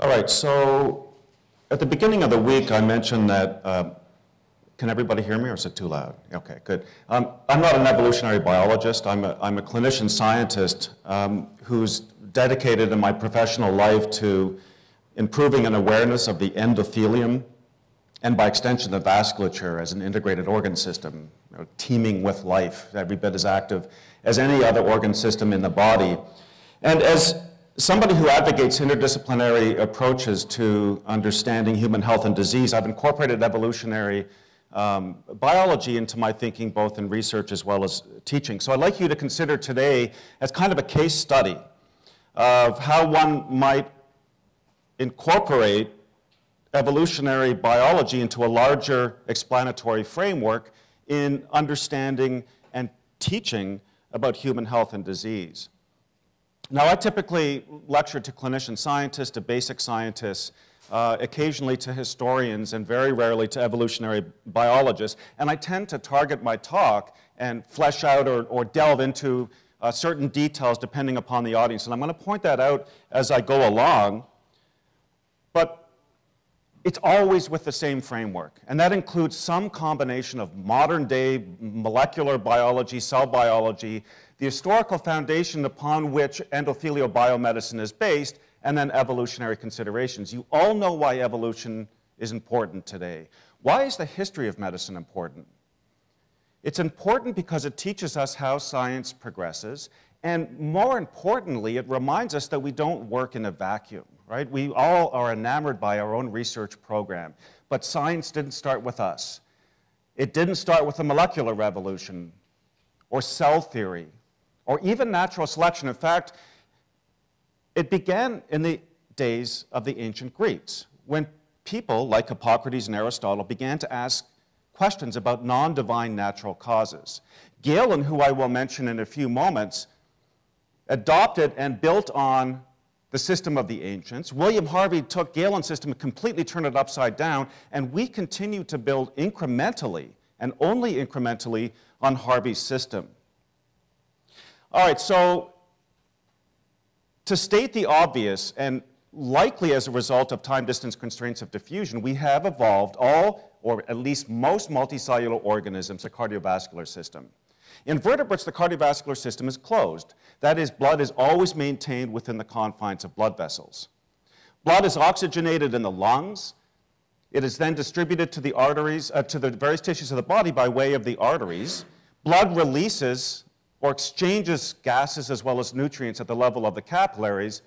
All right, so at the beginning of the week, I mentioned that, uh, can everybody hear me or is it too loud? Okay, good. Um, I'm not an evolutionary biologist. I'm a, I'm a clinician scientist um, who's dedicated in my professional life to improving an awareness of the endothelium and by extension the vasculature as an integrated organ system, you know, teeming with life, every bit as active as any other organ system in the body. And as somebody who advocates interdisciplinary approaches to understanding human health and disease, I've incorporated evolutionary um, biology into my thinking, both in research as well as teaching. So I'd like you to consider today as kind of a case study of how one might incorporate evolutionary biology into a larger explanatory framework in understanding and teaching about human health and disease. Now, I typically lecture to clinician scientists, to basic scientists, uh, occasionally to historians, and very rarely to evolutionary biologists. And I tend to target my talk and flesh out or, or delve into uh, certain details depending upon the audience. And I'm going to point that out as I go along. But it's always with the same framework, and that includes some combination of modern day molecular biology, cell biology, the historical foundation upon which endothelial biomedicine is based, and then evolutionary considerations. You all know why evolution is important today. Why is the history of medicine important? It's important because it teaches us how science progresses, and more importantly, it reminds us that we don't work in a vacuum right? We all are enamored by our own research program, but science didn't start with us. It didn't start with the molecular revolution or cell theory or even natural selection. In fact, it began in the days of the ancient Greeks when people like Hippocrates and Aristotle began to ask questions about non-divine natural causes. Galen, who I will mention in a few moments, adopted and built on the system of the ancients. William Harvey took Galen's system and completely turned it upside down, and we continue to build incrementally and only incrementally on Harvey's system. All right, so to state the obvious, and likely as a result of time-distance constraints of diffusion, we have evolved all, or at least most multicellular organisms, a cardiovascular system. In vertebrates, the cardiovascular system is closed. That is, blood is always maintained within the confines of blood vessels. Blood is oxygenated in the lungs. It is then distributed to the arteries, uh, to the various tissues of the body by way of the arteries. Blood releases or exchanges gases as well as nutrients at the level of the capillaries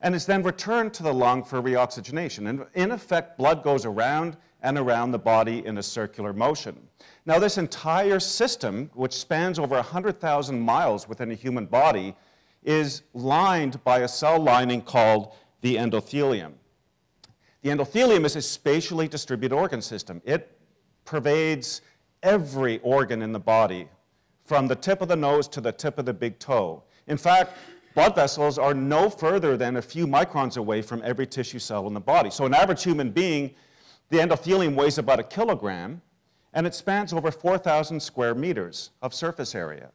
and is then returned to the lung for reoxygenation. And in effect, blood goes around and around the body in a circular motion. Now, this entire system, which spans over 100,000 miles within a human body, is lined by a cell lining called the endothelium. The endothelium is a spatially distributed organ system. It pervades every organ in the body, from the tip of the nose to the tip of the big toe. In fact, blood vessels are no further than a few microns away from every tissue cell in the body. So an average human being, the endothelium weighs about a kilogram, and it spans over 4,000 square meters of surface area.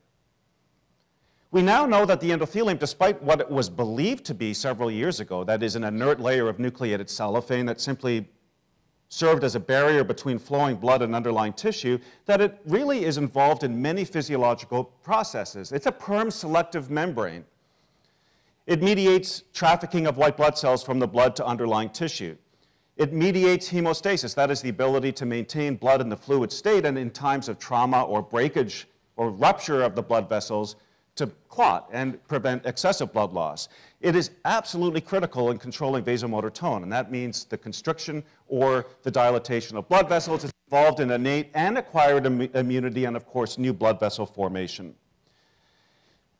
We now know that the endothelium, despite what it was believed to be several years ago, that is an inert layer of nucleated cellophane that simply served as a barrier between flowing blood and underlying tissue, that it really is involved in many physiological processes. It's a perm-selective membrane. It mediates trafficking of white blood cells from the blood to underlying tissue. It mediates hemostasis, that is the ability to maintain blood in the fluid state and in times of trauma or breakage or rupture of the blood vessels to clot and prevent excessive blood loss. It is absolutely critical in controlling vasomotor tone, and that means the constriction or the dilatation of blood vessels. It's involved in innate and acquired Im immunity and, of course, new blood vessel formation.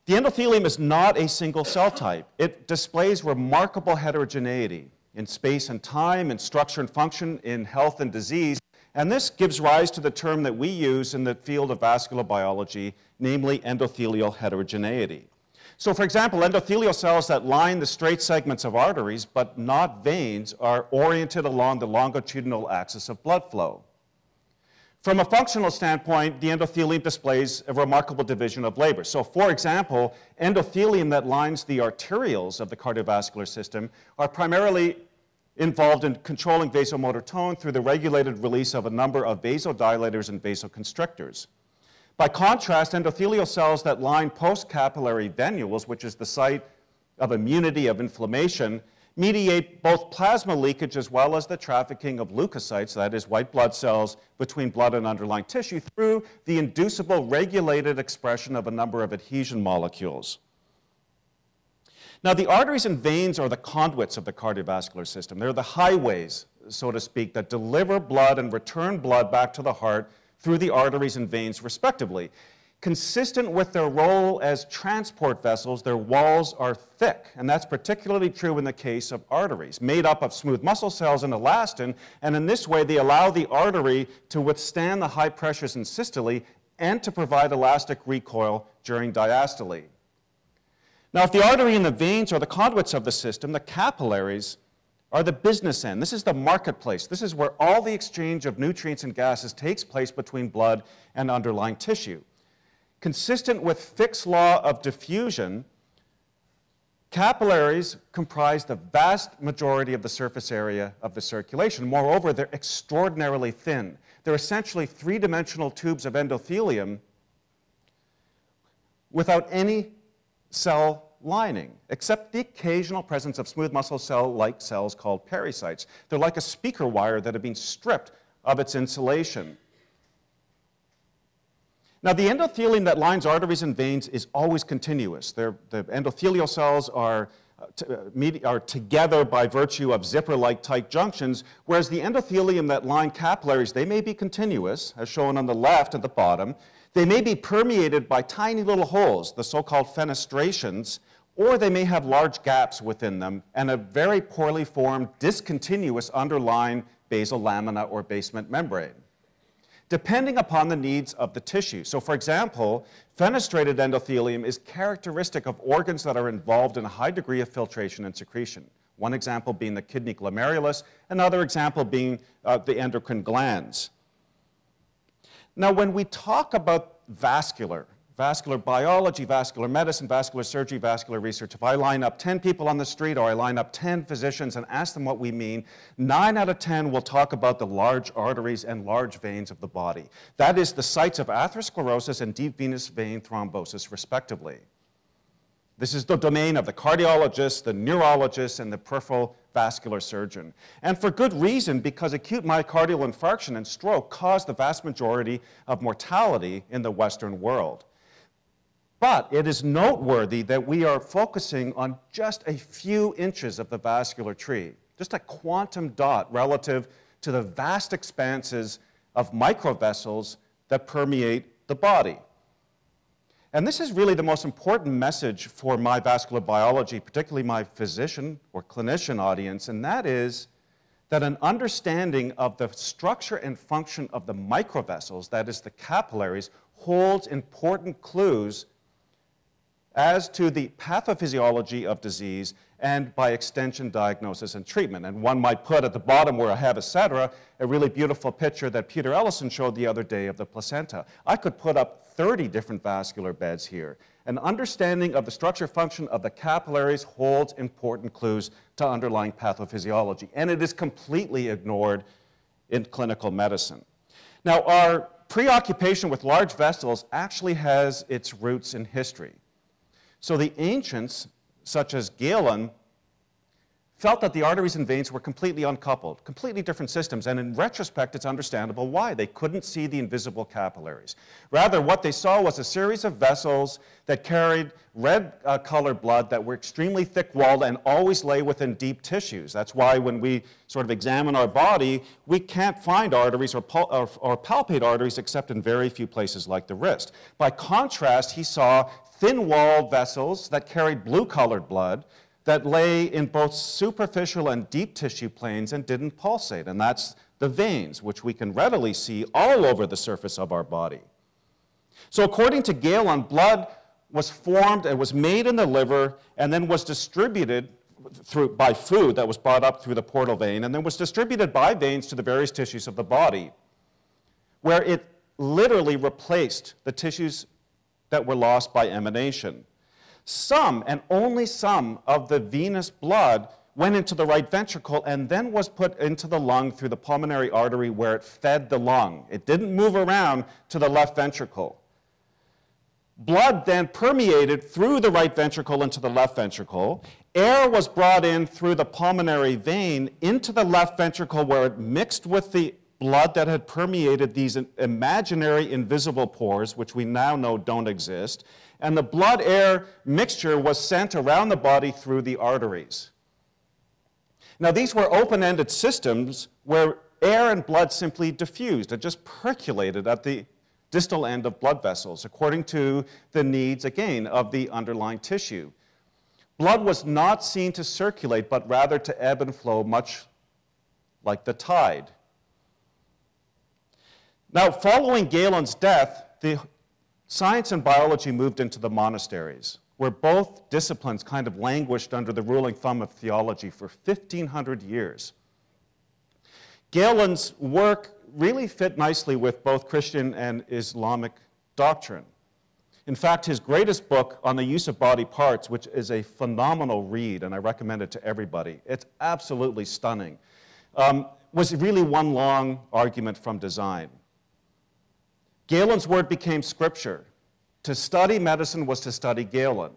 The endothelium is not a single cell type. It displays remarkable heterogeneity in space and time, in structure and function, in health and disease. And this gives rise to the term that we use in the field of vascular biology, namely endothelial heterogeneity. So for example, endothelial cells that line the straight segments of arteries, but not veins, are oriented along the longitudinal axis of blood flow. From a functional standpoint, the endothelium displays a remarkable division of labor. So for example, endothelium that lines the arterioles of the cardiovascular system are primarily involved in controlling vasomotor tone through the regulated release of a number of vasodilators and vasoconstrictors. By contrast, endothelial cells that line postcapillary venules, which is the site of immunity of inflammation, mediate both plasma leakage as well as the trafficking of leukocytes, that is, white blood cells, between blood and underlying tissue through the inducible regulated expression of a number of adhesion molecules. Now, the arteries and veins are the conduits of the cardiovascular system. They're the highways, so to speak, that deliver blood and return blood back to the heart through the arteries and veins, respectively. Consistent with their role as transport vessels, their walls are thick, and that's particularly true in the case of arteries, made up of smooth muscle cells and elastin, and in this way they allow the artery to withstand the high pressures in systole and to provide elastic recoil during diastole. Now, if the artery and the veins are the conduits of the system, the capillaries are the business end. This is the marketplace. This is where all the exchange of nutrients and gases takes place between blood and underlying tissue. Consistent with Fick's law of diffusion, capillaries comprise the vast majority of the surface area of the circulation. Moreover, they're extraordinarily thin. They're essentially three-dimensional tubes of endothelium without any cell lining, except the occasional presence of smooth muscle cell-like cells called pericytes. They're like a speaker wire that have been stripped of its insulation. Now, the endothelium that lines arteries and veins is always continuous. They're, the endothelial cells are, uh, are together by virtue of zipper-like tight junctions, whereas the endothelium that line capillaries, they may be continuous, as shown on the left at the bottom, they may be permeated by tiny little holes, the so-called fenestrations, or they may have large gaps within them and a very poorly formed, discontinuous underlying basal lamina or basement membrane, depending upon the needs of the tissue. So for example, fenestrated endothelium is characteristic of organs that are involved in a high degree of filtration and secretion. One example being the kidney glomerulus, another example being uh, the endocrine glands. Now, when we talk about vascular, vascular biology, vascular medicine, vascular surgery, vascular research, if I line up 10 people on the street or I line up 10 physicians and ask them what we mean, 9 out of 10 will talk about the large arteries and large veins of the body. That is the sites of atherosclerosis and deep venous vein thrombosis, respectively. This is the domain of the cardiologist, the neurologist, and the peripheral vascular surgeon. And for good reason, because acute myocardial infarction and stroke cause the vast majority of mortality in the Western world. But it is noteworthy that we are focusing on just a few inches of the vascular tree, just a quantum dot relative to the vast expanses of microvessels that permeate the body. And this is really the most important message for my vascular biology, particularly my physician or clinician audience, and that is that an understanding of the structure and function of the microvessels, that is the capillaries, holds important clues as to the pathophysiology of disease and by extension diagnosis and treatment. And one might put at the bottom where I have et cetera, a really beautiful picture that Peter Ellison showed the other day of the placenta. I could put up 30 different vascular beds here. An understanding of the structure function of the capillaries holds important clues to underlying pathophysiology, and it is completely ignored in clinical medicine. Now, our preoccupation with large vessels actually has its roots in history. So the ancients, such as Galen, felt that the arteries and veins were completely uncoupled, completely different systems, and in retrospect, it's understandable why. They couldn't see the invisible capillaries. Rather, what they saw was a series of vessels that carried red-colored uh, blood that were extremely thick-walled and always lay within deep tissues. That's why when we sort of examine our body, we can't find arteries or, or, or palpate arteries except in very few places like the wrist. By contrast, he saw thin-walled vessels that carried blue-colored blood that lay in both superficial and deep tissue planes and didn't pulsate, and that's the veins, which we can readily see all over the surface of our body. So according to Galen, blood was formed, and was made in the liver, and then was distributed through, by food that was brought up through the portal vein, and then was distributed by veins to the various tissues of the body, where it literally replaced the tissues that were lost by emanation. Some, and only some, of the venous blood went into the right ventricle and then was put into the lung through the pulmonary artery where it fed the lung. It didn't move around to the left ventricle. Blood then permeated through the right ventricle into the left ventricle. Air was brought in through the pulmonary vein into the left ventricle where it mixed with the blood that had permeated these imaginary invisible pores, which we now know don't exist. And the blood air mixture was sent around the body through the arteries. Now, these were open ended systems where air and blood simply diffused. It just percolated at the distal end of blood vessels, according to the needs, again, of the underlying tissue. Blood was not seen to circulate, but rather to ebb and flow, much like the tide. Now, following Galen's death, the science and biology moved into the monasteries, where both disciplines kind of languished under the ruling thumb of theology for 1,500 years. Galen's work really fit nicely with both Christian and Islamic doctrine. In fact, his greatest book on the use of body parts, which is a phenomenal read, and I recommend it to everybody, it's absolutely stunning, um, was really one long argument from design. Galen's word became scripture. To study medicine was to study Galen.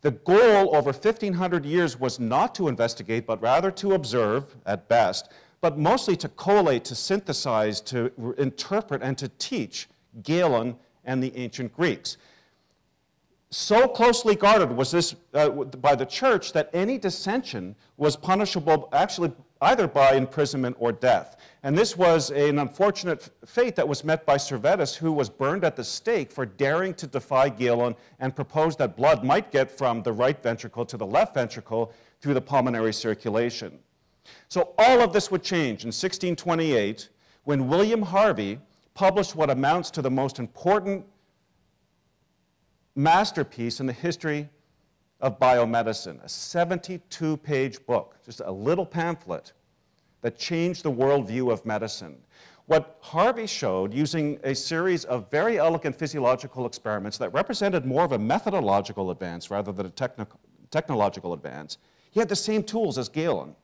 The goal over 1,500 years was not to investigate, but rather to observe, at best, but mostly to collate, to synthesize, to interpret, and to teach Galen and the ancient Greeks. So closely guarded was this uh, by the church that any dissension was punishable actually either by imprisonment or death. And this was an unfortunate fate that was met by Servetus, who was burned at the stake for daring to defy Galen and propose that blood might get from the right ventricle to the left ventricle through the pulmonary circulation. So all of this would change in 1628 when William Harvey published what amounts to the most important masterpiece in the history of biomedicine, a 72 page book, just a little pamphlet that changed the worldview of medicine. What Harvey showed using a series of very elegant physiological experiments that represented more of a methodological advance rather than a techno technological advance, he had the same tools as Galen.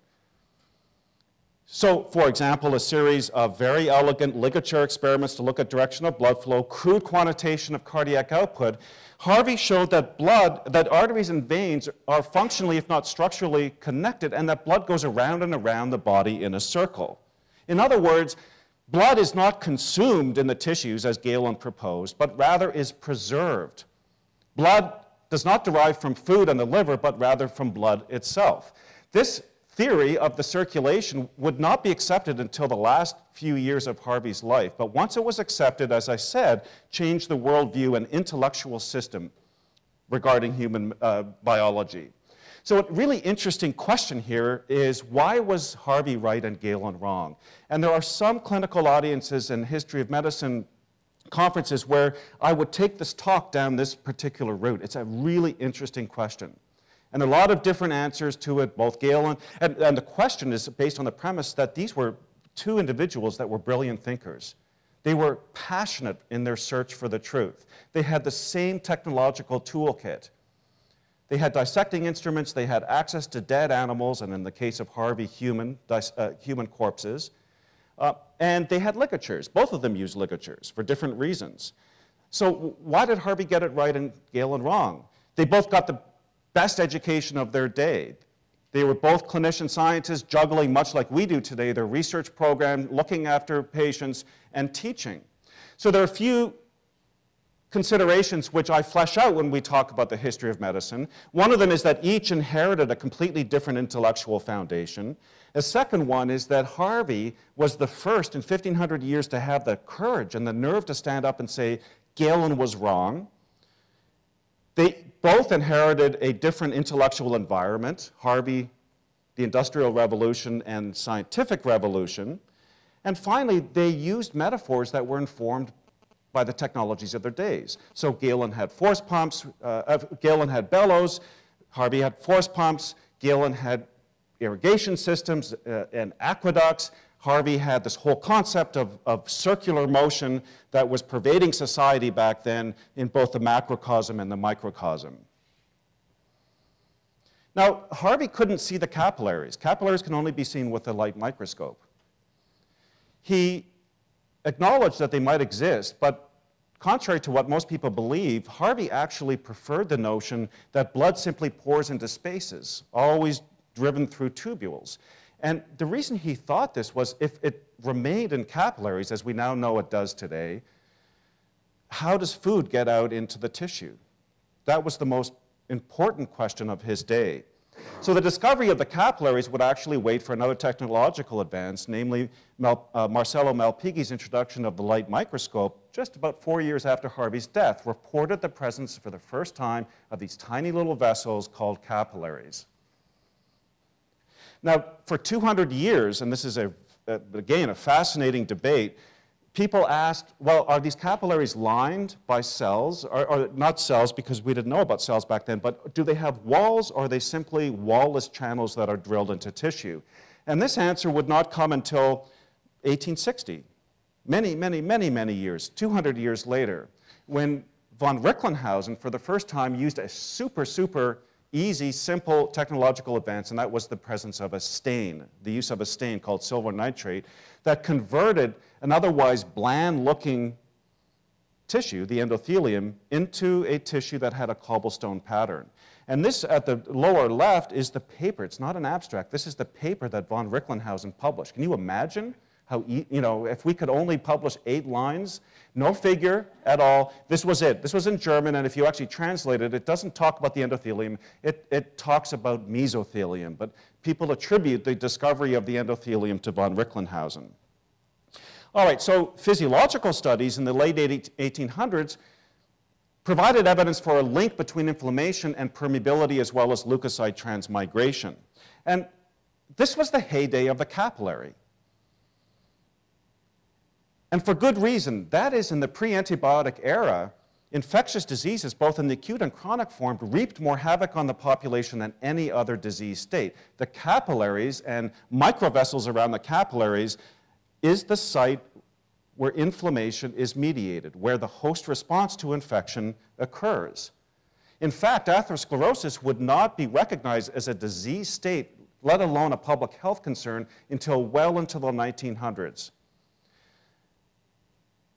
So, for example, a series of very elegant ligature experiments to look at direction of blood flow, crude quantitation of cardiac output, Harvey showed that blood, that arteries and veins are functionally, if not structurally, connected, and that blood goes around and around the body in a circle. In other words, blood is not consumed in the tissues, as Galen proposed, but rather is preserved. Blood does not derive from food and the liver, but rather from blood itself. This theory of the circulation would not be accepted until the last few years of Harvey's life. But once it was accepted, as I said, changed the worldview and intellectual system regarding human uh, biology. So a really interesting question here is why was Harvey right and Galen wrong? And there are some clinical audiences in history of medicine conferences where I would take this talk down this particular route. It's a really interesting question. And a lot of different answers to it, both Galen, and, and the question is based on the premise that these were two individuals that were brilliant thinkers. They were passionate in their search for the truth. They had the same technological toolkit. They had dissecting instruments, they had access to dead animals, and in the case of Harvey, human, uh, human corpses. Uh, and they had ligatures. Both of them used ligatures for different reasons. So why did Harvey get it right and Galen wrong? They both got the best education of their day. They were both clinician scientists juggling, much like we do today, their research program, looking after patients, and teaching. So there are a few considerations which I flesh out when we talk about the history of medicine. One of them is that each inherited a completely different intellectual foundation. A second one is that Harvey was the first in 1500 years to have the courage and the nerve to stand up and say, Galen was wrong. They both inherited a different intellectual environment, Harvey, the Industrial Revolution, and Scientific Revolution. And finally, they used metaphors that were informed by the technologies of their days. So Galen had force pumps, uh, Galen had bellows, Harvey had force pumps, Galen had irrigation systems uh, and aqueducts, Harvey had this whole concept of, of circular motion that was pervading society back then in both the macrocosm and the microcosm. Now, Harvey couldn't see the capillaries. Capillaries can only be seen with a light microscope. He acknowledged that they might exist, but contrary to what most people believe, Harvey actually preferred the notion that blood simply pours into spaces, always driven through tubules. And the reason he thought this was if it remained in capillaries, as we now know it does today, how does food get out into the tissue? That was the most important question of his day. So the discovery of the capillaries would actually wait for another technological advance, namely uh, Marcello Malpighi's introduction of the light microscope just about four years after Harvey's death, reported the presence for the first time of these tiny little vessels called capillaries. Now, for 200 years, and this is a, a again a fascinating debate, people asked, well, are these capillaries lined by cells, or, or, not cells because we didn't know about cells back then, but do they have walls or are they simply wall-less channels that are drilled into tissue? And this answer would not come until 1860, many, many, many, many years, 200 years later, when von Recklinghausen for the first time used a super, super easy, simple technological advance, and that was the presence of a stain, the use of a stain called silver nitrate, that converted an otherwise bland-looking tissue, the endothelium, into a tissue that had a cobblestone pattern. And this at the lower left is the paper. It's not an abstract. This is the paper that von Recklinghausen published. Can you imagine how, you know, if we could only publish eight lines, no figure at all, this was it. This was in German, and if you actually translate it, it doesn't talk about the endothelium, it, it talks about mesothelium. But people attribute the discovery of the endothelium to von Recklinghausen. All right, so physiological studies in the late 1800s provided evidence for a link between inflammation and permeability as well as leukocyte transmigration. And this was the heyday of the capillary. And for good reason. That is, in the pre-antibiotic era, infectious diseases, both in the acute and chronic form, reaped more havoc on the population than any other disease state. The capillaries and microvessels around the capillaries is the site where inflammation is mediated, where the host response to infection occurs. In fact, atherosclerosis would not be recognized as a disease state, let alone a public health concern, until well into the 1900s.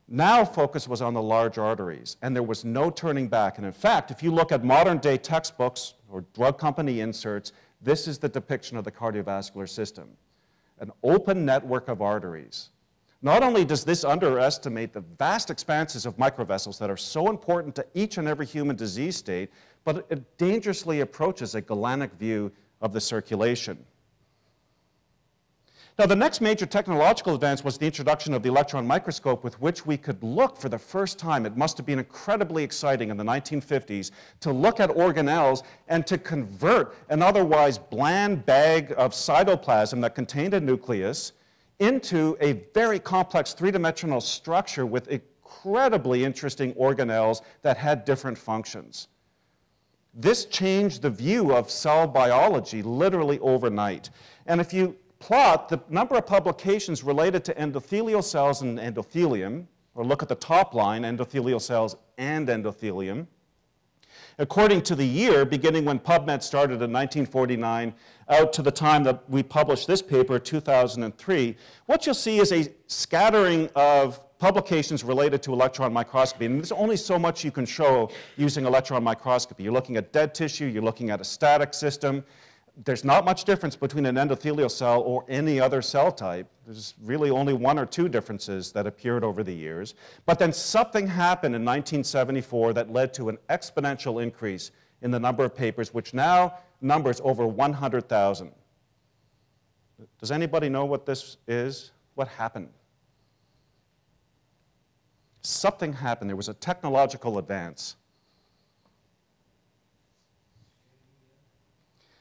Now focus was on the large arteries, and there was no turning back. And in fact, if you look at modern day textbooks or drug company inserts, this is the depiction of the cardiovascular system. An open network of arteries. Not only does this underestimate the vast expanses of microvessels that are so important to each and every human disease state, but it dangerously approaches a galenic view of the circulation. Now, the next major technological advance was the introduction of the electron microscope with which we could look for the first time. It must have been incredibly exciting in the 1950s to look at organelles and to convert an otherwise bland bag of cytoplasm that contained a nucleus into a very complex three-dimensional structure with incredibly interesting organelles that had different functions. This changed the view of cell biology literally overnight. And if you plot the number of publications related to endothelial cells and endothelium, or look at the top line, endothelial cells and endothelium, according to the year, beginning when PubMed started in 1949, out to the time that we published this paper, 2003, what you'll see is a scattering of publications related to electron microscopy. And there's only so much you can show using electron microscopy. You're looking at dead tissue, you're looking at a static system, there's not much difference between an endothelial cell or any other cell type. There's really only one or two differences that appeared over the years. But then something happened in 1974 that led to an exponential increase in the number of papers, which now numbers over 100,000. Does anybody know what this is? What happened? Something happened. There was a technological advance.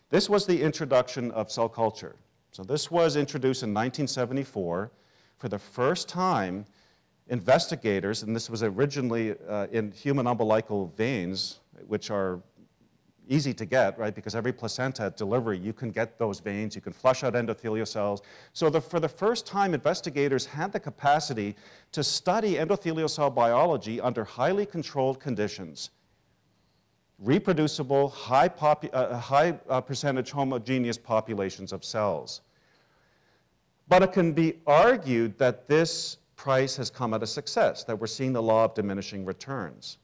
This was the introduction of cell culture. So this was introduced in 1974. For the first time, investigators, and this was originally uh, in human umbilical veins, which are easy to get, right? Because every placenta at delivery, you can get those veins, you can flush out endothelial cells. So the, for the first time, investigators had the capacity to study endothelial cell biology under highly controlled conditions reproducible, high, popu- uh, high uh, percentage homogeneous populations of cells. But it can be argued that this price has come at a success, that we're seeing the law of diminishing returns.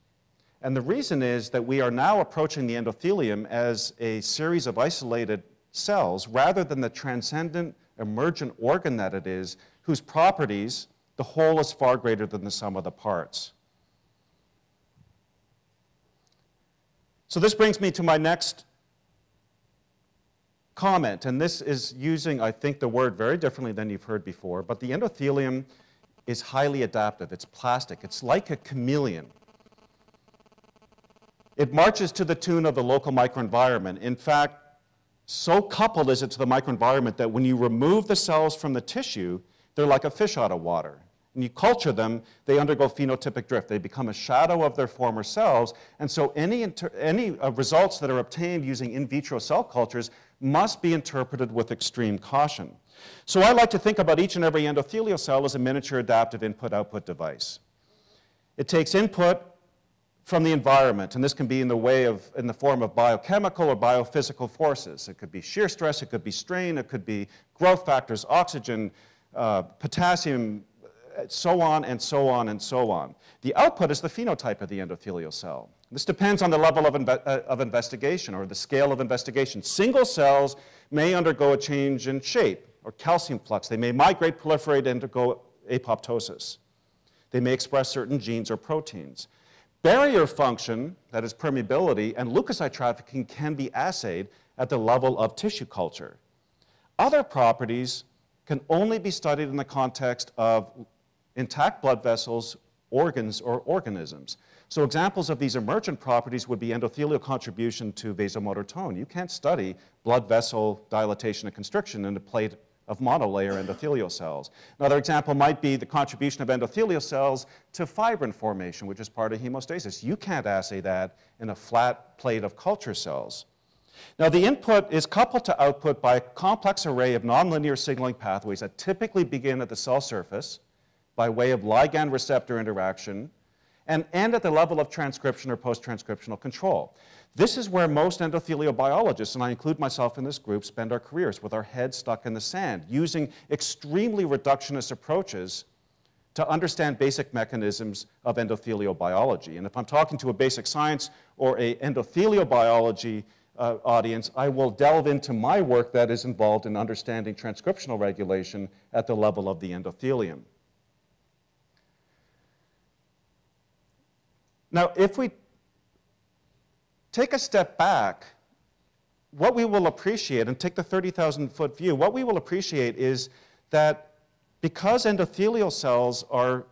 And the reason is that we are now approaching the endothelium as a series of isolated cells rather than the transcendent emergent organ that it is, whose properties the whole is far greater than the sum of the parts. So this brings me to my next comment, and this is using, I think, the word very differently than you've heard before, but the endothelium is highly adaptive. It's plastic. It's like a chameleon. It marches to the tune of the local microenvironment. In fact, so coupled is it to the microenvironment that when you remove the cells from the tissue, they're like a fish out of water. And you culture them, they undergo phenotypic drift. They become a shadow of their former selves. And so any, any uh, results that are obtained using in vitro cell cultures must be interpreted with extreme caution. So I like to think about each and every endothelial cell as a miniature adaptive input-output device. It takes input from the environment, and this can be in the way of, in the form of biochemical or biophysical forces. It could be shear stress, it could be strain, it could be growth factors, oxygen, uh, potassium, so on and so on and so on. The output is the phenotype of the endothelial cell. This depends on the level of, inve uh, of investigation or the scale of investigation. Single cells may undergo a change in shape or calcium flux. They may migrate, proliferate, and undergo apoptosis. They may express certain genes or proteins. Barrier function, that is permeability, and leukocyte trafficking can be assayed at the level of tissue culture. Other properties can only be studied in the context of intact blood vessels, organs, or organisms. So examples of these emergent properties would be endothelial contribution to vasomotor tone. You can't study blood vessel dilatation and constriction in a plate of monolayer endothelial cells. Another example might be the contribution of endothelial cells to fibrin formation, which is part of hemostasis. You can't assay that in a flat plate of culture cells. Now, the input is coupled to output by a complex array of nonlinear signaling pathways that typically begin at the cell surface by way of ligand receptor interaction and end at the level of transcription or post-transcriptional control. This is where most endothelial biologists, and I include myself in this group, spend our careers with our heads stuck in the sand, using extremely reductionist approaches to understand basic mechanisms of endothelial biology. And if I'm talking to a basic science or a endothelial biology uh, audience, I will delve into my work that is involved in understanding transcriptional regulation at the level of the endothelium. Now, if we take a step back, what we will appreciate, and take the 30,000 foot view, what we will appreciate is that because endothelial cells are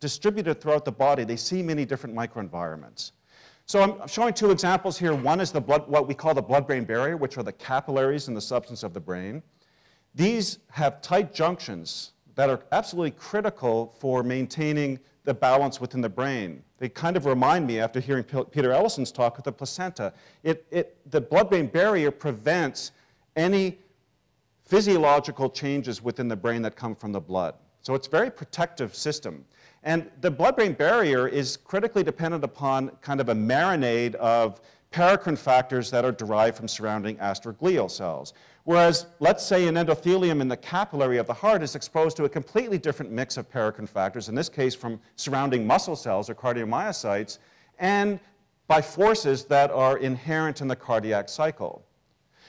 distributed throughout the body, they see many different microenvironments. So I'm showing two examples here. One is the blood, what we call the blood-brain barrier, which are the capillaries in the substance of the brain. These have tight junctions that are absolutely critical for maintaining the balance within the brain. They kind of remind me, after hearing Peter Ellison's talk, of the placenta. It, it, the blood-brain barrier prevents any physiological changes within the brain that come from the blood. So it's a very protective system. And the blood-brain barrier is critically dependent upon kind of a marinade of paracrine factors that are derived from surrounding astroglial cells. Whereas, let's say an endothelium in the capillary of the heart is exposed to a completely different mix of paracrine factors, in this case from surrounding muscle cells or cardiomyocytes, and by forces that are inherent in the cardiac cycle.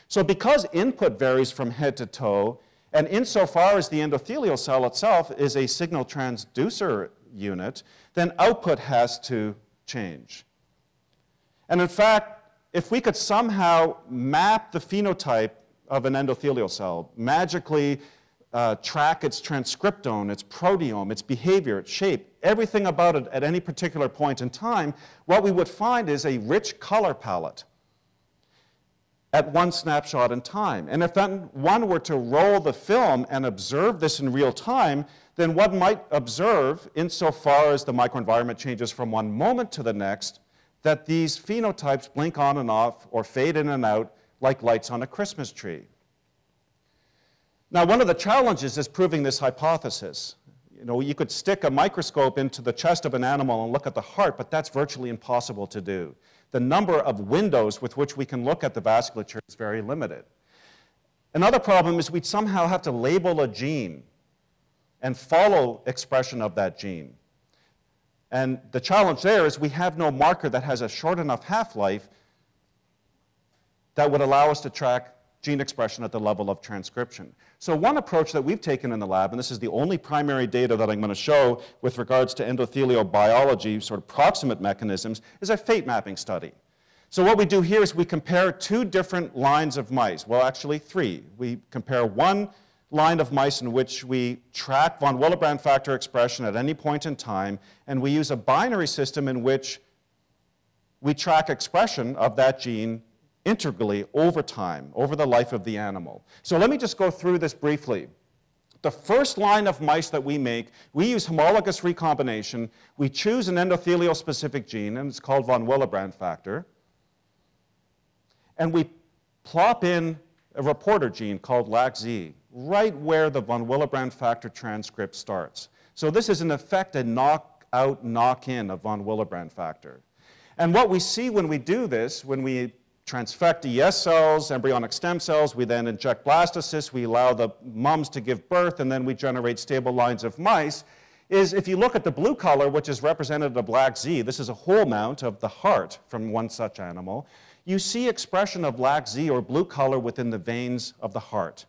So because input varies from head to toe, and insofar as the endothelial cell itself is a signal transducer unit, then output has to change. And in fact, if we could somehow map the phenotype of an endothelial cell, magically uh, track its transcriptome, its proteome, its behavior, its shape, everything about it at any particular point in time, what we would find is a rich color palette at one snapshot in time. And if then one were to roll the film and observe this in real time, then one might observe, insofar as the microenvironment changes from one moment to the next, that these phenotypes blink on and off or fade in and out like lights on a Christmas tree. Now, one of the challenges is proving this hypothesis. You know, you could stick a microscope into the chest of an animal and look at the heart, but that's virtually impossible to do. the number of windows with which we can look at the vasculature is very limited. Another problem is we'd somehow have to label a gene and follow expression of that gene. And the challenge there is we have no marker that has a short enough half-life that would allow us to track gene expression at the level of transcription. So one approach that we've taken in the lab, and this is the only primary data that I'm going to show with regards to endothelial biology, sort of proximate mechanisms, is a fate mapping study. So what we do here is we compare two different lines of mice. Well, actually three. We compare one line of mice in which we track von Willebrand factor expression at any point in time, and we use a binary system in which we track expression of that gene integrally over time, over the life of the animal. So let me just go through this briefly. The first line of mice that we make, we use homologous recombination. We choose an endothelial specific gene, and it's called von Willebrand factor. And we plop in a reporter gene called LAC-Z right where the von Willebrand factor transcript starts. So this is in effect a knockout, knock-in of von Willebrand factor. And what we see when we do this, when we transfect ES cells, embryonic stem cells, we then inject blastocysts, we allow the mums to give birth, and then we generate stable lines of mice, is if you look at the blue color, which is represented a LAC-Z, this is a whole mount of the heart from one such animal, you see expression of LAC-Z or blue color within the veins of the heart.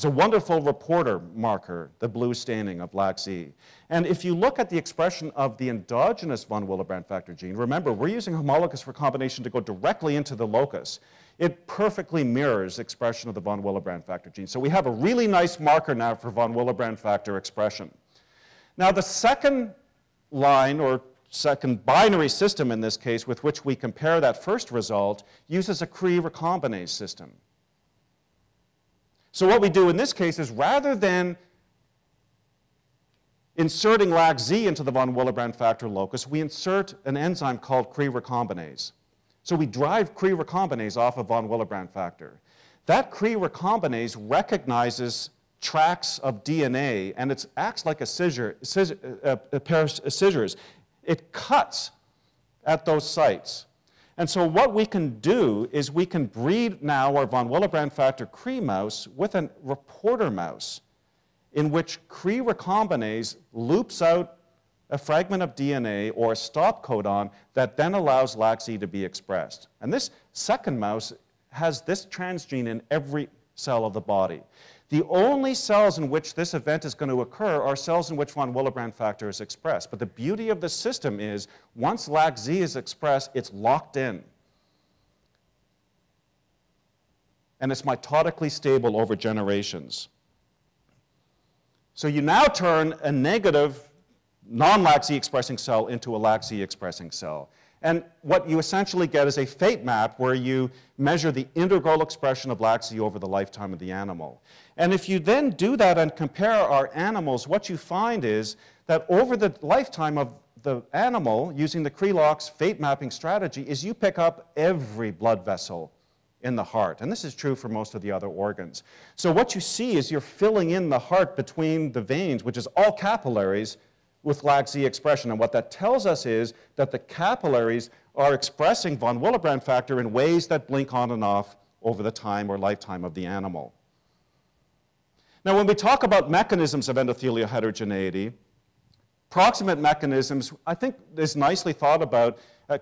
It's a wonderful reporter marker, the blue staining of LAC-Z. And if you look at the expression of the endogenous von Willebrand factor gene, remember, we're using homologous recombination to go directly into the locus. It perfectly mirrors expression of the von Willebrand factor gene. So we have a really nice marker now for von Willebrand factor expression. Now the second line, or second binary system in this case, with which we compare that first result, uses a Cre recombinase system. So what we do in this case is rather than inserting LAC-Z into the von Willebrand factor locus, we insert an enzyme called Cre recombinase. So we drive Cre recombinase off of von Willebrand factor. That Cre recombinase recognizes tracks of DNA and it acts like a scissor, scissor uh, a pair of scissors. It cuts at those sites. And so what we can do is we can breed now our von Willebrand factor Cre mouse with a reporter mouse in which Cre recombinase loops out a fragment of DNA or a stop codon that then allows LAC-Z to be expressed. And this second mouse has this transgene in every cell of the body. The only cells in which this event is going to occur are cells in which von Willebrand factor is expressed. But the beauty of the system is once LAC-Z is expressed, it's locked in. And it's mitotically stable over generations. So you now turn a negative non-LAC-Z expressing cell into a LAC-Z expressing cell. And what you essentially get is a fate map where you measure the integral expression of LAC-Z over the lifetime of the animal. And if you then do that and compare our animals, what you find is that over the lifetime of the animal, using the Crelox fate mapping strategy, is you pick up every blood vessel in the heart. And this is true for most of the other organs. So what you see is you're filling in the heart between the veins, which is all capillaries, with LAC-Z expression. And what that tells us is that the capillaries are expressing von Willebrand factor in ways that blink on and off over the time or lifetime of the animal. Now, when we talk about mechanisms of endothelial heterogeneity, proximate mechanisms, I think, is nicely thought about uh,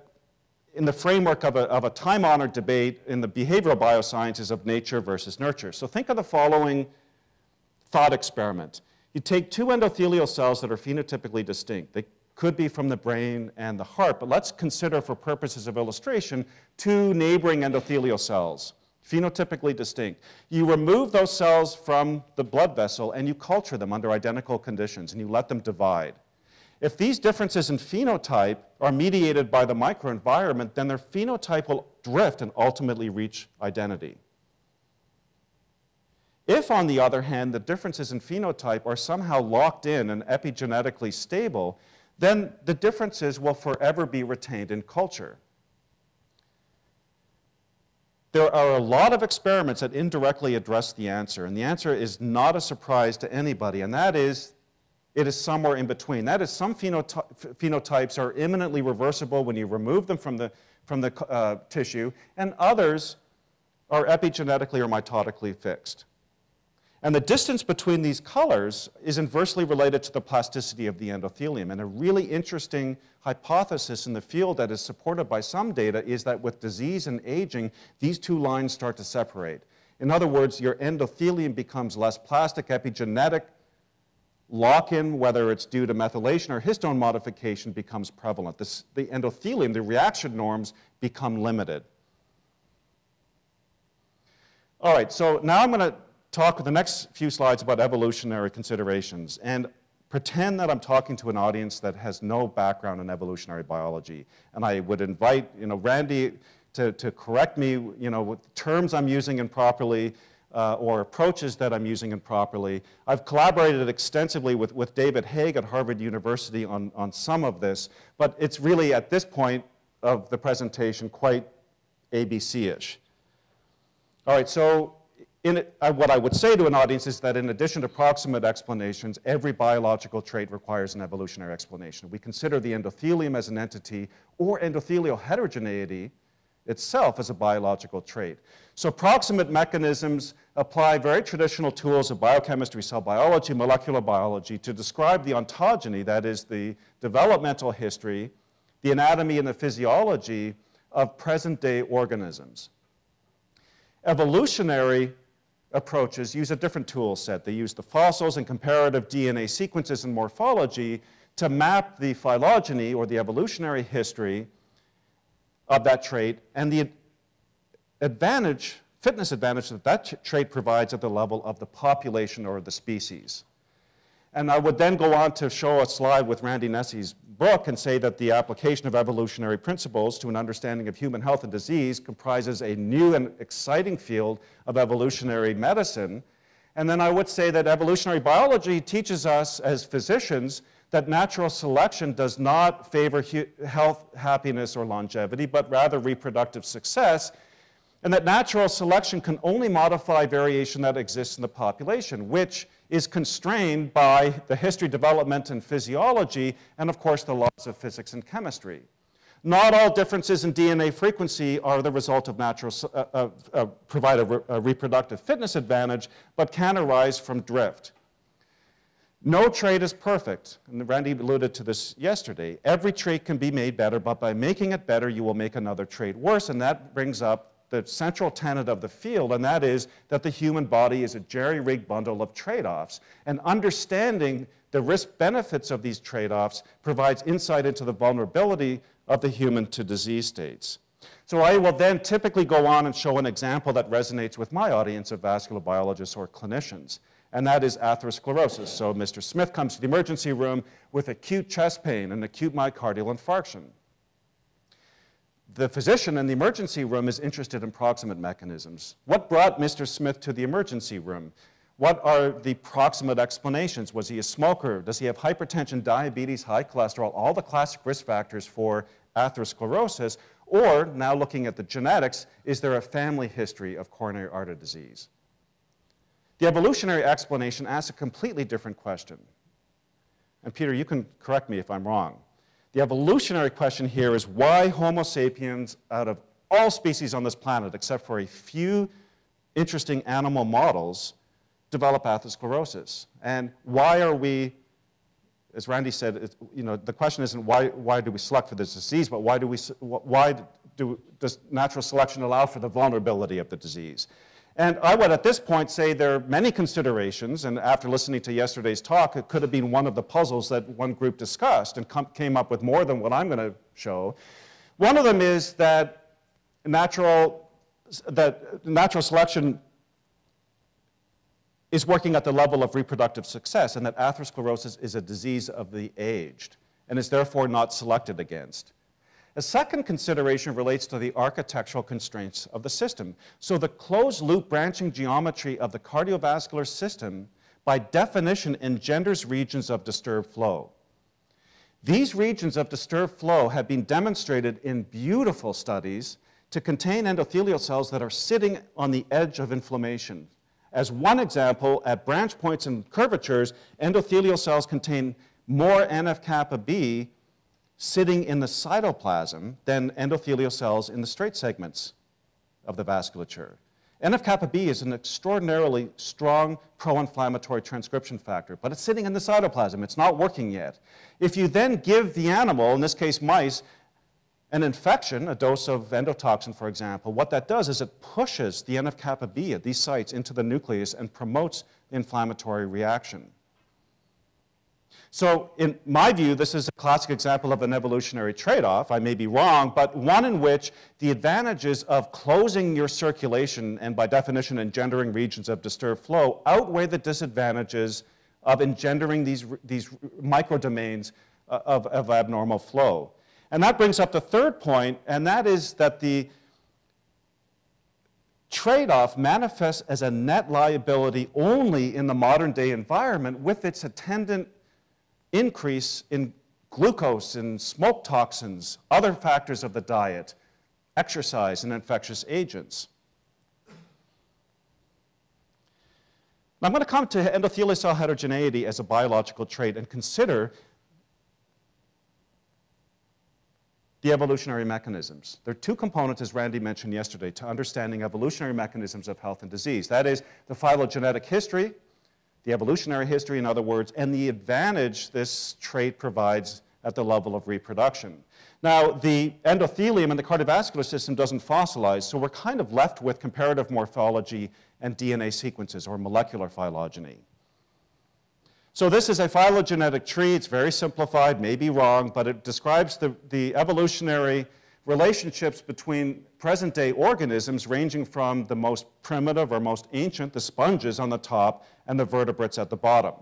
in the framework of a, of a time-honored debate in the behavioral biosciences of nature versus nurture. So think of the following thought experiment. You take two endothelial cells that are phenotypically distinct. They could be from the brain and the heart, but let's consider for purposes of illustration two neighboring endothelial cells, phenotypically distinct. You remove those cells from the blood vessel and you culture them under identical conditions and you let them divide. If these differences in phenotype are mediated by the microenvironment, then their phenotype will drift and ultimately reach identity. If, on the other hand, the differences in phenotype are somehow locked in and epigenetically stable, then the differences will forever be retained in culture. There are a lot of experiments that indirectly address the answer, and the answer is not a surprise to anybody, and that is it is somewhere in between. That is, some phenotypes are imminently reversible when you remove them from the from the uh, tissue, and others are epigenetically or mitotically fixed. And the distance between these colors is inversely related to the plasticity of the endothelium. And a really interesting hypothesis in the field that is supported by some data is that with disease and aging, these two lines start to separate. In other words, your endothelium becomes less plastic, epigenetic lock-in, whether it's due to methylation or histone modification, becomes prevalent. This, the endothelium, the reaction norms, become limited. All right, so now I'm going to talk with the next few slides about evolutionary considerations and pretend that I'm talking to an audience that has no background in evolutionary biology. And I would invite, you know, Randy to, to correct me, you know, with terms I'm using improperly uh, or approaches that I'm using improperly. I've collaborated extensively with, with David Haig at Harvard University on, on some of this, but it's really at this point of the presentation quite ABC-ish. All right, so it, uh, what I would say to an audience is that in addition to proximate explanations, every biological trait requires an evolutionary explanation. We consider the endothelium as an entity or endothelial heterogeneity itself as a biological trait. So proximate mechanisms apply very traditional tools of biochemistry, cell biology, molecular biology to describe the ontogeny, that is the developmental history, the anatomy and the physiology of present-day organisms. Evolutionary approaches use a different tool set. They use the fossils and comparative DNA sequences and morphology to map the phylogeny or the evolutionary history of that trait and the advantage, fitness advantage that that trait provides at the level of the population or the species. And I would then go on to show a slide with Randy Nesse's book and say that the application of evolutionary principles to an understanding of human health and disease comprises a new and exciting field of evolutionary medicine. And then I would say that evolutionary biology teaches us as physicians that natural selection does not favor health, happiness, or longevity, but rather reproductive success, and that natural selection can only modify variation that exists in the population, which is constrained by the history, development, and physiology, and of course the laws of physics and chemistry. Not all differences in DNA frequency are the result of natural, uh, uh, uh, provide a, re a reproductive fitness advantage, but can arise from drift. No trait is perfect, and Randy alluded to this yesterday. Every trait can be made better, but by making it better, you will make another trait worse, and that brings up the central tenet of the field, and that is that the human body is a jerry-rigged bundle of trade-offs. And understanding the risk-benefits of these trade-offs provides insight into the vulnerability of the human to disease states. So I will then typically go on and show an example that resonates with my audience of vascular biologists or clinicians, and that is atherosclerosis. So Mr. Smith comes to the emergency room with acute chest pain and acute myocardial infarction the physician in the emergency room is interested in proximate mechanisms. What brought Mr. Smith to the emergency room? What are the proximate explanations? Was he a smoker? Does he have hypertension, diabetes, high cholesterol, all the classic risk factors for atherosclerosis? Or, now looking at the genetics, is there a family history of coronary artery disease? The evolutionary explanation asks a completely different question. And Peter, you can correct me if I'm wrong. The evolutionary question here is why Homo sapiens, out of all species on this planet, except for a few interesting animal models, develop atherosclerosis? And why are we, as Randy said, you know, the question isn't why, why do we select for this disease, but why, do we, why do, does natural selection allow for the vulnerability of the disease? And I would at this point say there are many considerations, and after listening to yesterday's talk, it could have been one of the puzzles that one group discussed and came up with more than what I'm going to show. One of them is that natural, that natural selection is working at the level of reproductive success, and that atherosclerosis is a disease of the aged, and is therefore not selected against. A second consideration relates to the architectural constraints of the system. So the closed-loop branching geometry of the cardiovascular system, by definition, engenders regions of disturbed flow. These regions of disturbed flow have been demonstrated in beautiful studies to contain endothelial cells that are sitting on the edge of inflammation. As one example, at branch points and curvatures, endothelial cells contain more NF-kappa B sitting in the cytoplasm than endothelial cells in the straight segments of the vasculature. NF-kappa B is an extraordinarily strong pro-inflammatory transcription factor, but it's sitting in the cytoplasm. It's not working yet. If you then give the animal, in this case mice, an infection, a dose of endotoxin, for example, what that does is it pushes the NF-kappa B at these sites into the nucleus and promotes the inflammatory reaction. So in my view, this is a classic example of an evolutionary trade-off. I may be wrong, but one in which the advantages of closing your circulation and by definition engendering regions of disturbed flow outweigh the disadvantages of engendering these, these microdomains uh, of, of abnormal flow. And that brings up the third point, and that is that the trade-off manifests as a net liability only in the modern day environment with its attendant increase in glucose and smoke toxins, other factors of the diet, exercise, and infectious agents. Now, I'm going to come to endothelial cell heterogeneity as a biological trait and consider the evolutionary mechanisms. There are two components, as Randy mentioned yesterday, to understanding evolutionary mechanisms of health and disease. That is the phylogenetic history, the evolutionary history, in other words, and the advantage this trait provides at the level of reproduction. Now, the endothelium in the cardiovascular system doesn't fossilize, so we're kind of left with comparative morphology and DNA sequences, or molecular phylogeny. So this is a phylogenetic tree. It's very simplified, may be wrong, but it describes the, the evolutionary relationships between present-day organisms ranging from the most primitive or most ancient, the sponges on the top, and the vertebrates at the bottom.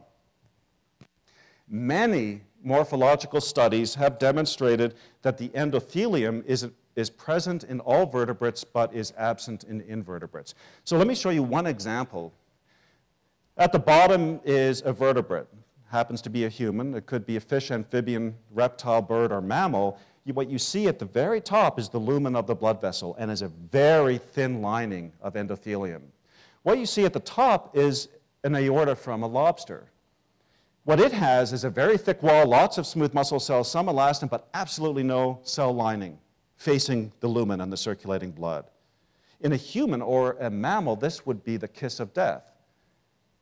Many morphological studies have demonstrated that the endothelium is, is present in all vertebrates but is absent in invertebrates. So let me show you one example at the bottom is a vertebrate. Happens to be a human. It could be a fish, amphibian, reptile, bird, or mammal. What you see at the very top is the lumen of the blood vessel and is a very thin lining of endothelium. What you see at the top is an aorta from a lobster. What it has is a very thick wall, lots of smooth muscle cells, some elastin, but absolutely no cell lining facing the lumen and the circulating blood. In a human or a mammal, this would be the kiss of death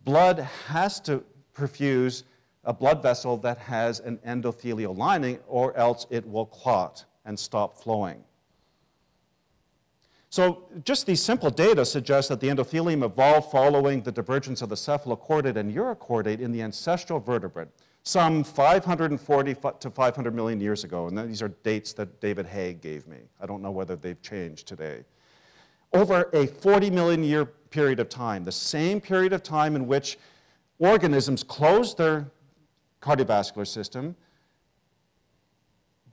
blood has to perfuse a blood vessel that has an endothelial lining, or else it will clot and stop flowing. So just these simple data suggest that the endothelium evolved following the divergence of the cephalochordate and urochordate in the ancestral vertebrate, some 540 to 500 million years ago. And these are dates that David Haig gave me. I don't know whether they've changed today over a 40 million year period of time, the same period of time in which organisms closed their cardiovascular system,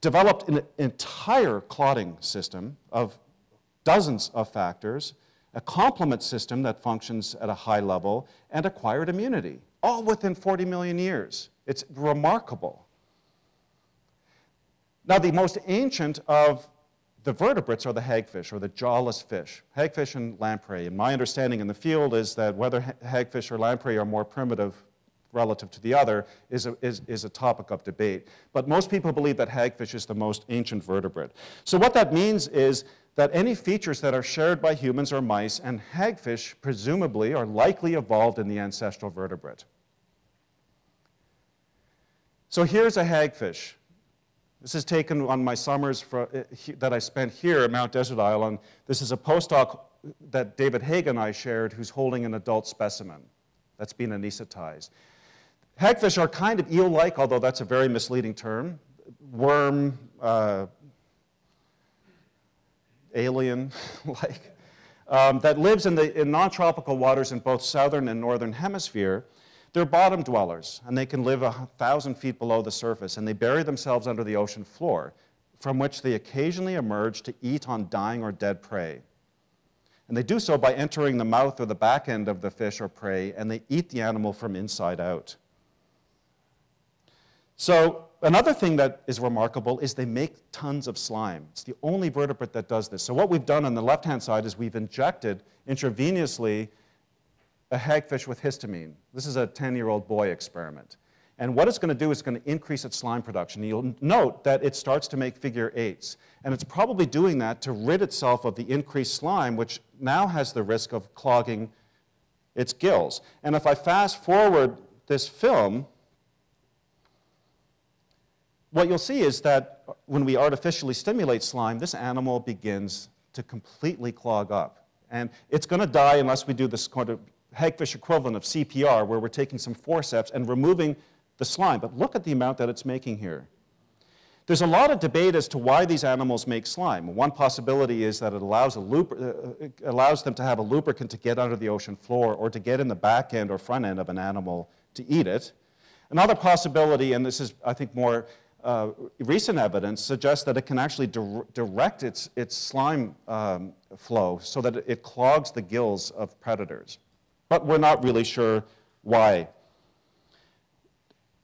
developed an entire clotting system of dozens of factors, a complement system that functions at a high level, and acquired immunity, all within 40 million years. It's remarkable. Now, the most ancient of the vertebrates are the hagfish or the jawless fish, hagfish and lamprey. And my understanding in the field is that whether hagfish or lamprey are more primitive relative to the other is a, is, is a topic of debate. But most people believe that hagfish is the most ancient vertebrate. So what that means is that any features that are shared by humans or mice and hagfish presumably are likely evolved in the ancestral vertebrate. So here's a hagfish. This is taken on my summers for, uh, he, that I spent here at Mount Desert Island. This is a postdoc that David Haig and I shared who's holding an adult specimen that's been anesthetized. Hagfish are kind of eel-like, although that's a very misleading term. Worm, uh, alien-like, um, that lives in, the, in non-tropical waters in both southern and northern hemisphere. They're bottom dwellers, and they can live a thousand feet below the surface, and they bury themselves under the ocean floor, from which they occasionally emerge to eat on dying or dead prey. And they do so by entering the mouth or the back end of the fish or prey, and they eat the animal from inside out. So another thing that is remarkable is they make tons of slime. It's the only vertebrate that does this. So what we've done on the left-hand side is we've injected intravenously a hagfish with histamine. This is a 10-year-old boy experiment. And what it's going to do is going to increase its slime production. You'll note that it starts to make figure eights. And it's probably doing that to rid itself of the increased slime, which now has the risk of clogging its gills. And if I fast forward this film, what you'll see is that when we artificially stimulate slime, this animal begins to completely clog up. And it's going to die unless we do this kind of hagfish equivalent of CPR, where we're taking some forceps and removing the slime. But look at the amount that it's making here. There's a lot of debate as to why these animals make slime. One possibility is that it allows, uh, it allows them to have a lubricant to get under the ocean floor or to get in the back end or front end of an animal to eat it. Another possibility, and this is, I think, more uh, recent evidence, suggests that it can actually di direct its, its slime um, flow so that it clogs the gills of predators. But we're not really sure why.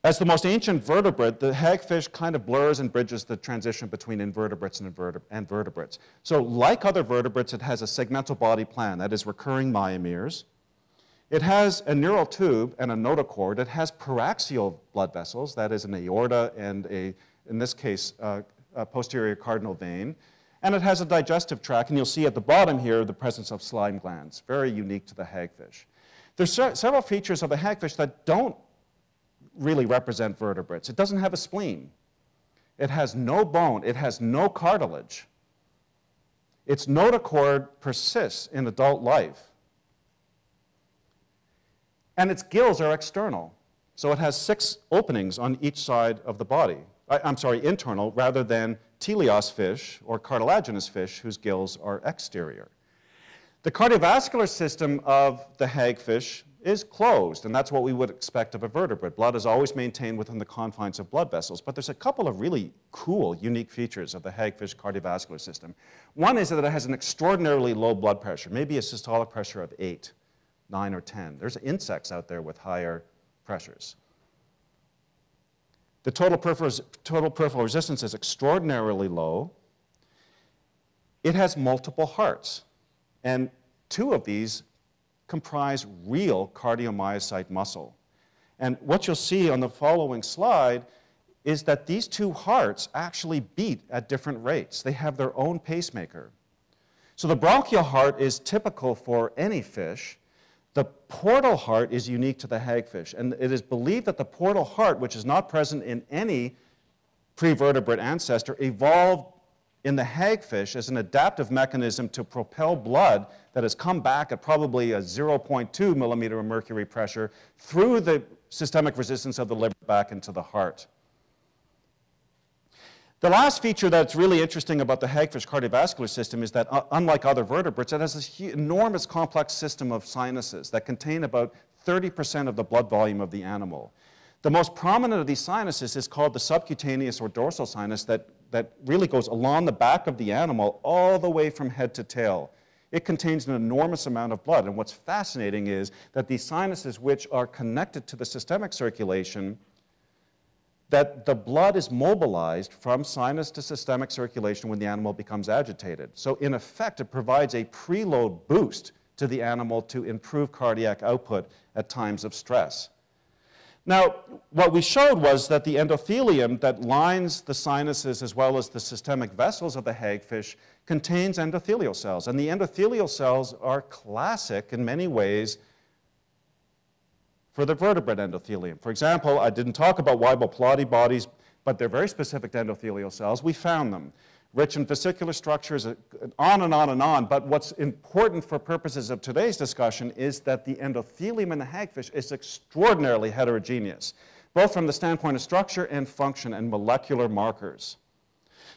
As the most ancient vertebrate, the hagfish kind of blurs and bridges the transition between invertebrates and, and vertebrates. So like other vertebrates, it has a segmental body plan, that is recurring myomeres. It has a neural tube and a notochord. It has paraxial blood vessels, that is an aorta and a, in this case, uh, a posterior cardinal vein. And it has a digestive tract, and you'll see at the bottom here the presence of slime glands, very unique to the hagfish. There's several features of the hagfish that don't really represent vertebrates. It doesn't have a spleen. It has no bone. It has no cartilage. Its notochord persists in adult life. And its gills are external. So it has six openings on each side of the body. I, am sorry, internal, rather than teleost fish or cartilaginous fish whose gills are exterior. The cardiovascular system of the hagfish is closed, and that's what we would expect of a vertebrate. Blood is always maintained within the confines of blood vessels, but there's a couple of really cool, unique features of the hagfish cardiovascular system. One is that it has an extraordinarily low blood pressure, maybe a systolic pressure of 8, 9, or 10. There's insects out there with higher pressures. The total peripheral, total peripheral resistance is extraordinarily low. It has multiple hearts, and two of these comprise real cardiomyocyte muscle. And what you'll see on the following slide is that these two hearts actually beat at different rates. They have their own pacemaker. So the branchial heart is typical for any fish. The portal heart is unique to the hagfish. And it is believed that the portal heart, which is not present in any prevertebrate ancestor, evolved in the hagfish as an adaptive mechanism to propel blood that has come back at probably a 0.2 millimeter of mercury pressure through the systemic resistance of the liver back into the heart. The last feature that's really interesting about the hagfish cardiovascular system is that, uh, unlike other vertebrates, it has this enormous complex system of sinuses that contain about 30% of the blood volume of the animal. The most prominent of these sinuses is called the subcutaneous or dorsal sinus that that really goes along the back of the animal all the way from head to tail. It contains an enormous amount of blood. And what's fascinating is that these sinuses, which are connected to the systemic circulation, that the blood is mobilized from sinus to systemic circulation when the animal becomes agitated. So in effect, it provides a preload boost to the animal to improve cardiac output at times of stress. Now, what we showed was that the endothelium that lines the sinuses as well as the systemic vessels of the hagfish contains endothelial cells. And the endothelial cells are classic in many ways for the vertebrate endothelium. For example, I didn't talk about Weibel-Palade bodies, but they're very specific to endothelial cells. We found them rich in vesicular structures, uh, on and on and on. But what's important for purposes of today's discussion is that the endothelium in the hagfish is extraordinarily heterogeneous, both from the standpoint of structure and function and molecular markers.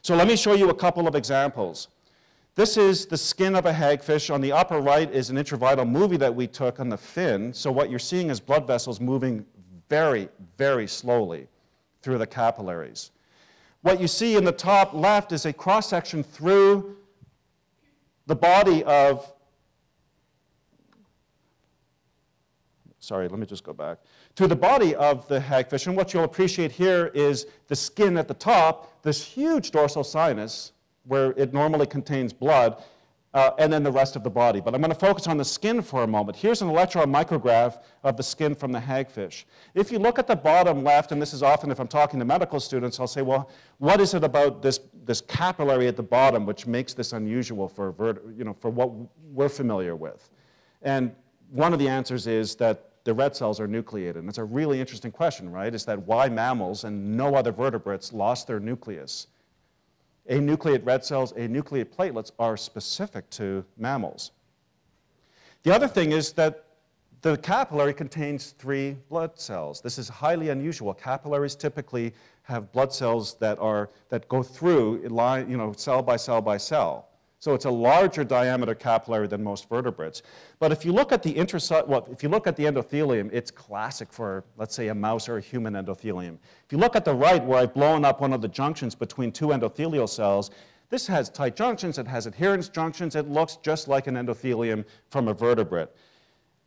So let me show you a couple of examples. This is the skin of a hagfish. On the upper right is an intravital movie that we took on the fin. So what you're seeing is blood vessels moving very, very slowly through the capillaries. What you see in the top left is a cross-section through the body of, sorry, let me just go back, through the body of the hagfish. And what you'll appreciate here is the skin at the top, this huge dorsal sinus where it normally contains blood, uh, and then the rest of the body. But I'm going to focus on the skin for a moment. Here's an electron micrograph of the skin from the hagfish. If you look at the bottom left, and this is often if I'm talking to medical students, I'll say, well, what is it about this, this capillary at the bottom which makes this unusual for, you know, for what we're familiar with? And one of the answers is that the red cells are nucleated. And it's a really interesting question, right? Is that why mammals and no other vertebrates lost their nucleus? Anucleate red cells, anucleate platelets are specific to mammals. The other thing is that the capillary contains three blood cells. This is highly unusual. Capillaries typically have blood cells that, are, that go through you know, cell by cell by cell. So it's a larger diameter capillary than most vertebrates. But if you look at the intracellular, well, if you look at the endothelium, it's classic for, let's say, a mouse or a human endothelium. If you look at the right, where I've blown up one of the junctions between two endothelial cells, this has tight junctions, it has adherens junctions, it looks just like an endothelium from a vertebrate.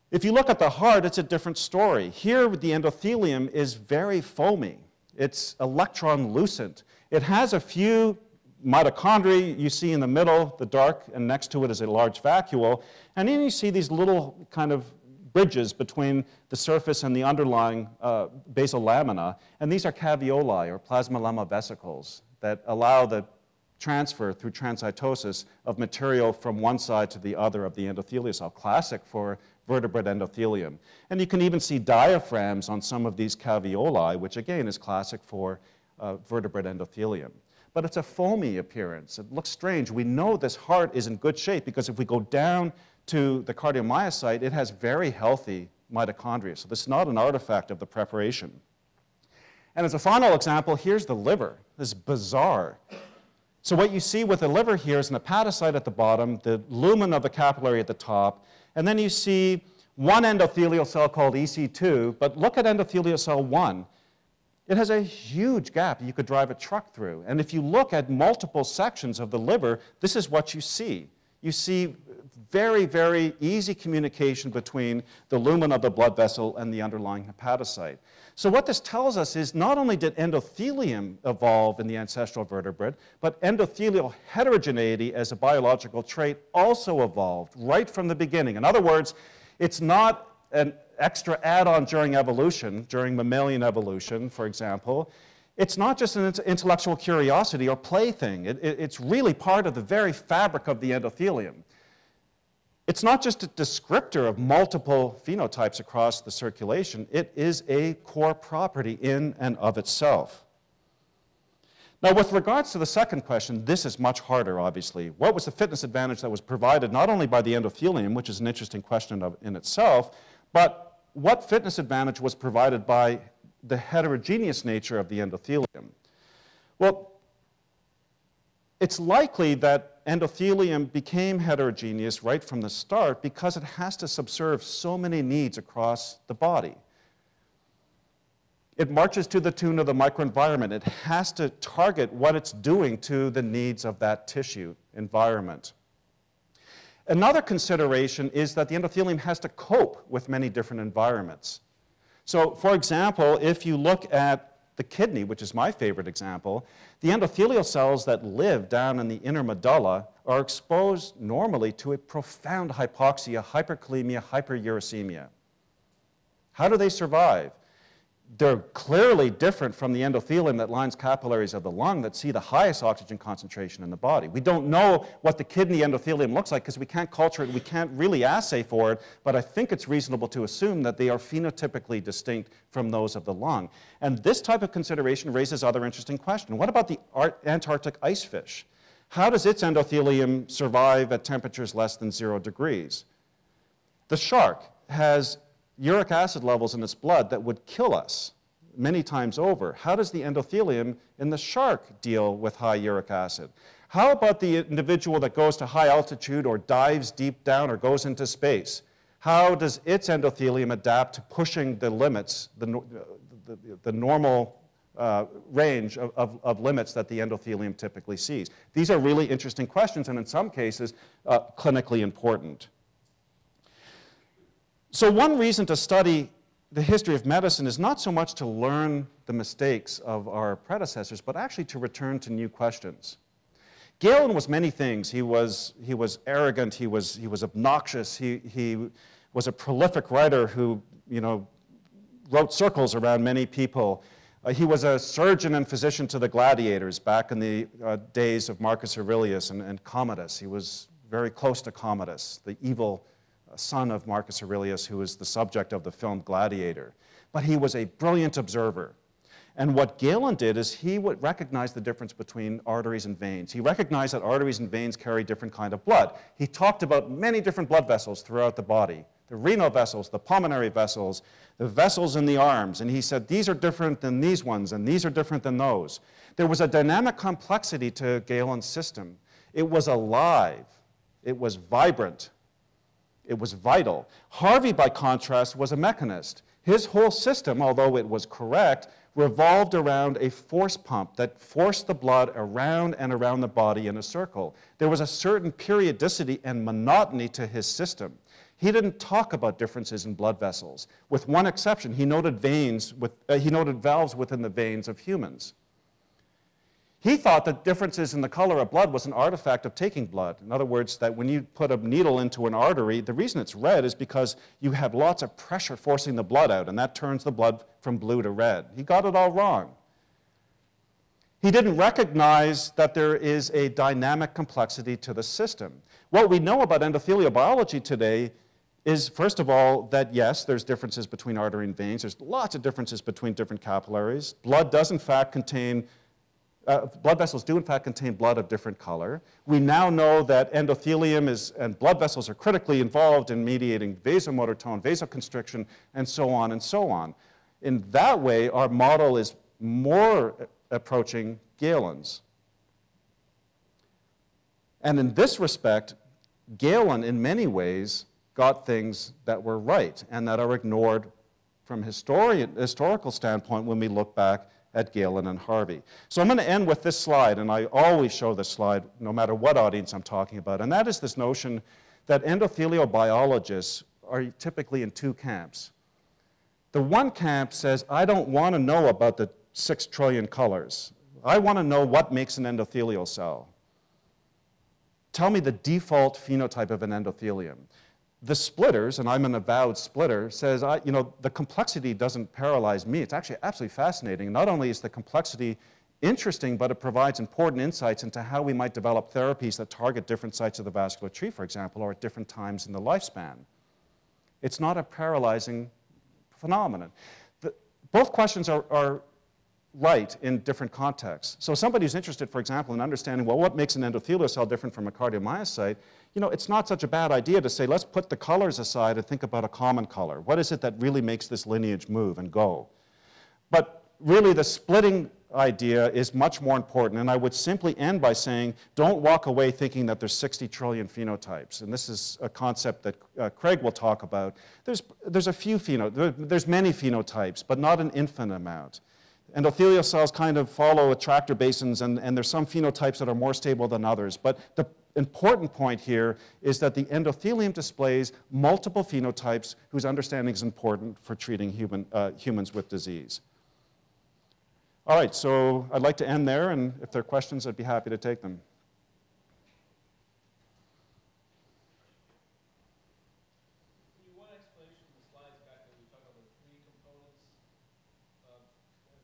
If you look at the heart, it's a different story. Here, the endothelium is very foamy. It's electron lucent. It has a few mitochondria you see in the middle, the dark, and next to it is a large vacuole. And then you see these little kind of bridges between the surface and the underlying uh, basal lamina. And these are caveolae, or plasmalemmal vesicles, that allow the transfer through transcytosis of material from one side to the other of the endothelial cell, classic for vertebrate endothelium. And you can even see diaphragms on some of these caveolae, which again is classic for uh, vertebrate endothelium but it's a foamy appearance. It looks strange. We know this heart is in good shape because if we go down to the cardiomyocyte, it has very healthy mitochondria. So this is not an artifact of the preparation. And as a final example, here's the liver. This is bizarre. So what you see with the liver here is an hepatocyte at the bottom, the lumen of the capillary at the top, and then you see one endothelial cell called EC2, but look at endothelial cell 1. It has a huge gap you could drive a truck through. And if you look at multiple sections of the liver, this is what you see. You see very, very easy communication between the lumen of the blood vessel and the underlying hepatocyte. So what this tells us is not only did endothelium evolve in the ancestral vertebrate, but endothelial heterogeneity as a biological trait also evolved right from the beginning. In other words, it's not an extra add-on during evolution, during mammalian evolution, for example, it's not just an intellectual curiosity or plaything. It, it, it's really part of the very fabric of the endothelium. It's not just a descriptor of multiple phenotypes across the circulation. It is a core property in and of itself. Now, with regards to the second question, this is much harder, obviously. What was the fitness advantage that was provided not only by the endothelium, which is an interesting question in itself, but what fitness advantage was provided by the heterogeneous nature of the endothelium? Well, it's likely that endothelium became heterogeneous right from the start because it has to subserve so many needs across the body. It marches to the tune of the microenvironment. It has to target what it's doing to the needs of that tissue environment. Another consideration is that the endothelium has to cope with many different environments. So, for example, if you look at the kidney, which is my favorite example, the endothelial cells that live down in the inner medulla are exposed normally to a profound hypoxia, hyperkalemia, hyperuricemia. How do they survive? They're clearly different from the endothelium that lines capillaries of the lung that see the highest oxygen concentration in the body. We don't know what the kidney endothelium looks like because we can't culture it, we can't really assay for it, but I think it's reasonable to assume that they are phenotypically distinct from those of the lung. And this type of consideration raises other interesting questions. What about the Antarctic ice fish? How does its endothelium survive at temperatures less than zero degrees? The shark has uric acid levels in its blood that would kill us many times over. How does the endothelium in the shark deal with high uric acid? How about the individual that goes to high altitude or dives deep down or goes into space? How does its endothelium adapt to pushing the limits, the, the, the normal uh, range of, of, of, limits that the endothelium typically sees? These are really interesting questions and in some cases uh, clinically important. So one reason to study the history of medicine is not so much to learn the mistakes of our predecessors, but actually to return to new questions. Galen was many things. He was, he was arrogant, he was, he was obnoxious, he, he was a prolific writer who, you know, wrote circles around many people. Uh, he was a surgeon and physician to the gladiators back in the uh, days of Marcus Aurelius and, and, Commodus. He was very close to Commodus, the evil son of Marcus Aurelius, who was the subject of the film Gladiator. But he was a brilliant observer. And what Galen did is he would recognize the difference between arteries and veins. He recognized that arteries and veins carry different kind of blood. He talked about many different blood vessels throughout the body. The renal vessels, the pulmonary vessels, the vessels in the arms. And he said, these are different than these ones, and these are different than those. There was a dynamic complexity to Galen's system. It was alive. It was vibrant. It was vital. Harvey, by contrast, was a mechanist. His whole system, although it was correct, revolved around a force pump that forced the blood around and around the body in a circle. There was a certain periodicity and monotony to his system. He didn't talk about differences in blood vessels. With one exception, he noted veins with, uh, he noted valves within the veins of humans. He thought that differences in the color of blood was an artifact of taking blood. In other words, that when you put a needle into an artery, the reason it's red is because you have lots of pressure forcing the blood out, and that turns the blood from blue to red. He got it all wrong. He didn't recognize that there is a dynamic complexity to the system. What we know about endothelial biology today is, first of all, that yes, there's differences between artery and veins. There's lots of differences between different capillaries. Blood does, in fact, contain uh, blood vessels do in fact contain blood of different color. We now know that endothelium is, and blood vessels are critically involved in mediating vasomotor tone, vasoconstriction, and so on and so on. In that way, our model is more approaching Galen's. And in this respect, Galen, in many ways, got things that were right and that are ignored from historian, historical standpoint when we look back at Galen and Harvey. So I'm going to end with this slide, and I always show this slide no matter what audience I'm talking about, and that is this notion that endothelial biologists are typically in two camps. The one camp says, I don't want to know about the six trillion colors. I want to know what makes an endothelial cell. Tell me the default phenotype of an endothelium the splitters, and I'm an avowed splitter, says, I, you know, the complexity doesn't paralyze me. It's actually absolutely fascinating. Not only is the complexity interesting, but it provides important insights into how we might develop therapies that target different sites of the vascular tree, for example, or at different times in the lifespan. It's not a paralyzing phenomenon. The, both questions are, are right in different contexts. So somebody who's interested, for example, in understanding, well, what makes an endothelial cell different from a cardiomyocyte, you know, it's not such a bad idea to say, let's put the colors aside and think about a common color. What is it that really makes this lineage move and go? But really, the splitting idea is much more important. And I would simply end by saying, don't walk away thinking that there's 60 trillion phenotypes. And this is a concept that uh, Craig will talk about. There's, there's a few phenotypes, there's many phenotypes, but not an infinite amount. Endothelial cells kind of follow attractor basins, and, and there's some phenotypes that are more stable than others. But the important point here is that the endothelium displays multiple phenotypes whose understanding is important for treating human, uh, humans with disease. All right, so I'd like to end there, and if there are questions, I'd be happy to take them.